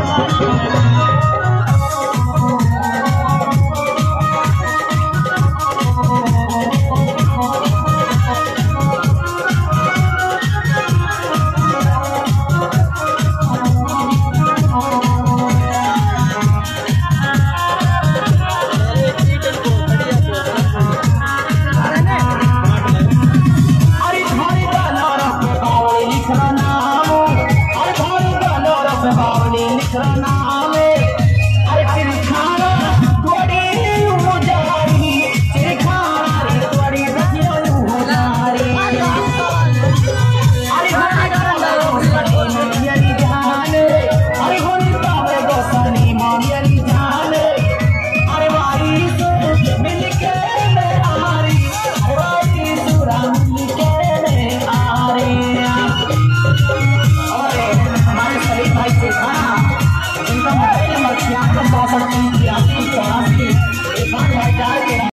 अरे शरणावे